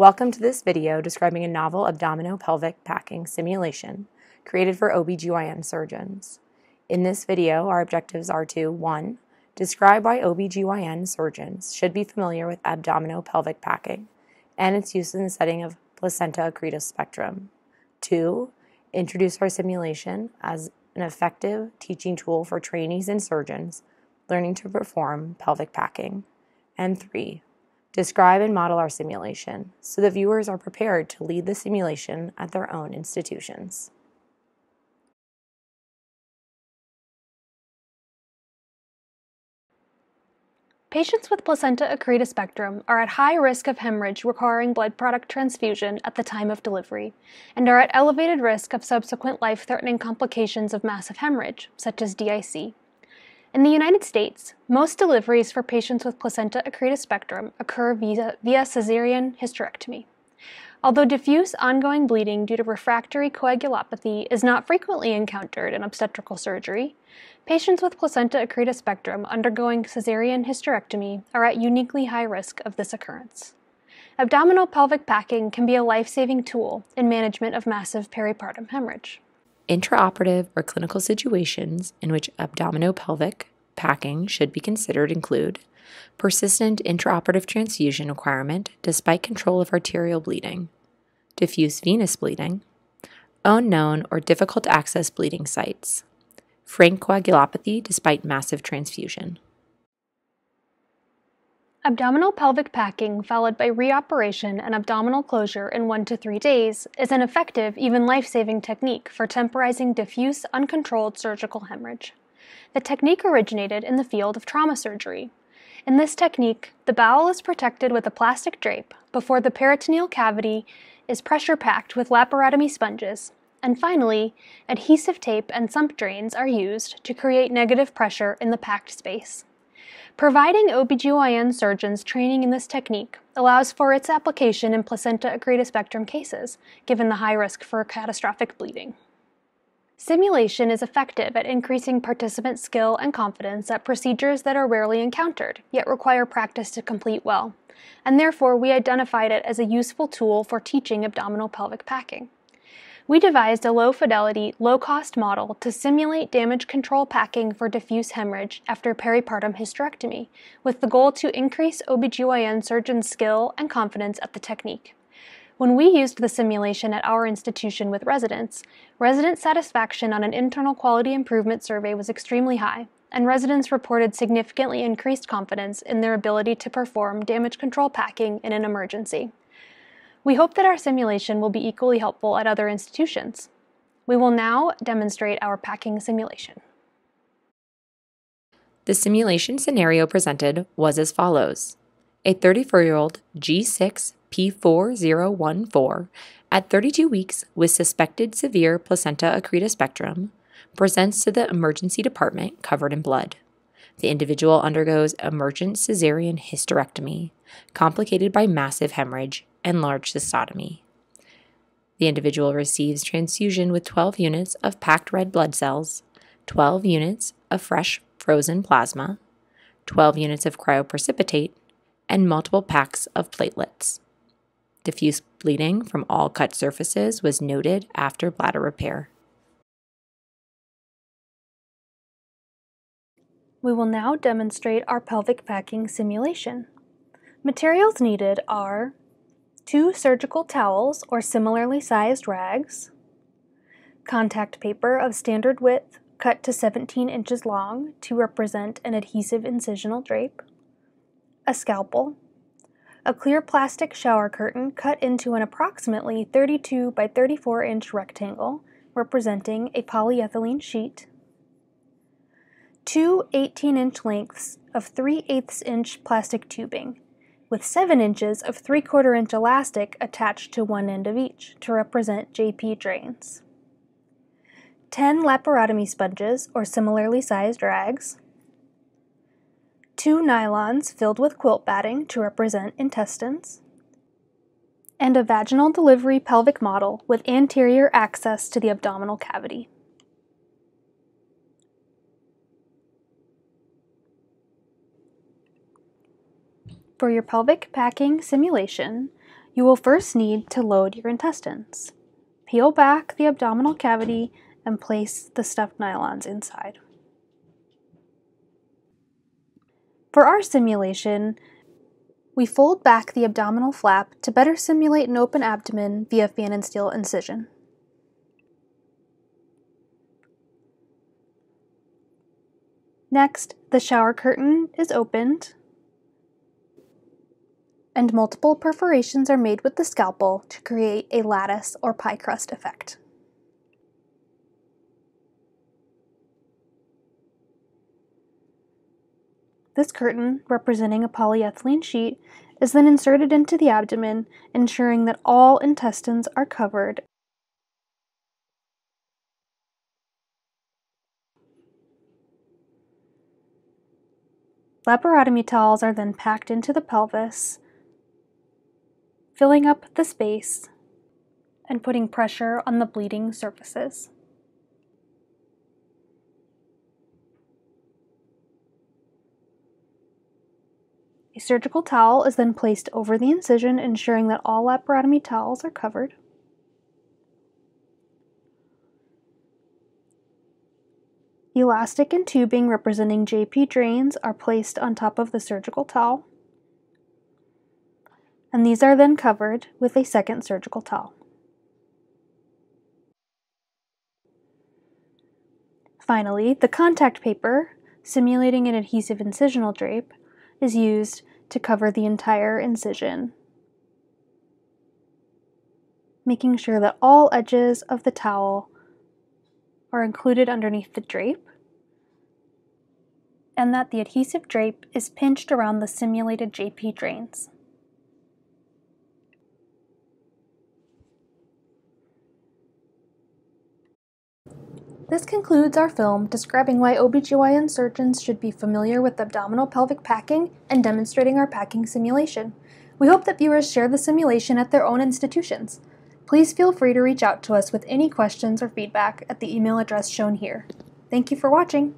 Welcome to this video describing a novel abdominopelvic packing simulation created for OBGYN surgeons. In this video, our objectives are to 1. Describe why OBGYN surgeons should be familiar with abdominopelvic packing and its use in the setting of placenta accreta spectrum. 2. Introduce our simulation as an effective teaching tool for trainees and surgeons learning to perform pelvic packing. And 3 Describe and model our simulation so the viewers are prepared to lead the simulation at their own institutions. Patients with placenta accreta spectrum are at high risk of hemorrhage requiring blood product transfusion at the time of delivery, and are at elevated risk of subsequent life threatening complications of massive hemorrhage, such as DIC. In the United States, most deliveries for patients with placenta accreta spectrum occur via, via caesarean hysterectomy. Although diffuse ongoing bleeding due to refractory coagulopathy is not frequently encountered in obstetrical surgery, patients with placenta accreta spectrum undergoing caesarean hysterectomy are at uniquely high risk of this occurrence. Abdominal pelvic packing can be a life saving tool in management of massive peripartum hemorrhage. Intraoperative or clinical situations in which abdominopelvic packing should be considered include persistent intraoperative transfusion requirement despite control of arterial bleeding, diffuse venous bleeding, unknown or difficult to access bleeding sites, frank coagulopathy despite massive transfusion. Abdominal pelvic packing followed by reoperation and abdominal closure in one to three days is an effective, even life saving technique for temporizing diffuse, uncontrolled surgical hemorrhage. The technique originated in the field of trauma surgery. In this technique, the bowel is protected with a plastic drape before the peritoneal cavity is pressure packed with laparotomy sponges. And finally, adhesive tape and sump drains are used to create negative pressure in the packed space. Providing OBGYN surgeons training in this technique allows for its application in placenta accreta spectrum cases, given the high risk for catastrophic bleeding. Simulation is effective at increasing participant skill and confidence at procedures that are rarely encountered, yet require practice to complete well, and therefore we identified it as a useful tool for teaching abdominal pelvic packing we devised a low fidelity, low cost model to simulate damage control packing for diffuse hemorrhage after peripartum hysterectomy, with the goal to increase OBGYN surgeons' skill and confidence at the technique. When we used the simulation at our institution with residents, resident satisfaction on an internal quality improvement survey was extremely high, and residents reported significantly increased confidence in their ability to perform damage control packing in an emergency. We hope that our simulation will be equally helpful at other institutions. We will now demonstrate our packing simulation. The simulation scenario presented was as follows. A 34-year-old G6P4014 at 32 weeks with suspected severe placenta accreta spectrum presents to the emergency department covered in blood. The individual undergoes emergent caesarean hysterectomy, complicated by massive hemorrhage and large cystotomy. The individual receives transfusion with 12 units of packed red blood cells, 12 units of fresh frozen plasma, 12 units of cryoprecipitate, and multiple packs of platelets. Diffuse bleeding from all cut surfaces was noted after bladder repair. We will now demonstrate our pelvic packing simulation. Materials needed are two surgical towels or similarly sized rags, contact paper of standard width cut to 17 inches long to represent an adhesive incisional drape, a scalpel, a clear plastic shower curtain cut into an approximately 32 by 34 inch rectangle representing a polyethylene sheet, two 18 inch lengths of 3 8 inch plastic tubing with 7 inches of 3 quarter inch elastic attached to one end of each to represent JP drains. 10 laparotomy sponges or similarly sized rags, 2 nylons filled with quilt batting to represent intestines, and a vaginal delivery pelvic model with anterior access to the abdominal cavity. For your pelvic packing simulation, You will first need to load your intestines. Peel back the abdominal cavity and place the stuffed nylons inside. For our simulation, we fold back the abdominal flap to better simulate an open abdomen via Pfannenstiel incision. Next, the shower curtain is opened and multiple perforations are made with the scalpel to create a lattice or pie crust effect. This curtain, representing a polyethylene sheet, is then inserted into the abdomen, ensuring that all intestines are covered. Laparotomy towels are then packed into the pelvis, filling up the space and putting pressure on the bleeding surfaces. A surgical towel is then placed over the incision, ensuring that all laparotomy towels are covered. Elastic and tubing representing JP drains are placed on top of the surgical towel, and these are then covered with a second surgical towel. Finally, the contact paper, simulating an adhesive incisional drape, is used to cover the entire incision, making sure that all edges of the towel are included underneath the drape and that the adhesive drape is pinched around the simulated JP drains. This concludes our film describing why OBGYN surgeons should be familiar with abdominal pelvic packing and demonstrating our packing simulation. We hope that viewers share the simulation at their own institutions. Please feel free to reach out to us with any questions or feedback at the email address shown here. Thank you for watching.